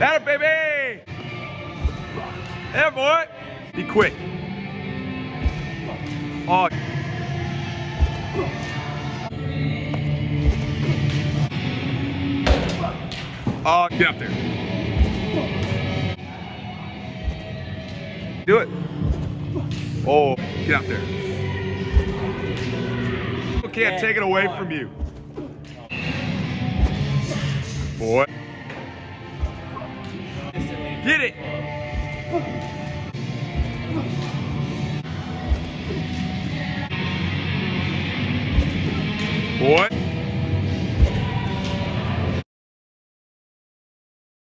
That baby! There, boy! Be quick. Oh. Oh, get up there. Do it. Oh, get out there. People can't take it away from you. Boy. Get it. Boy.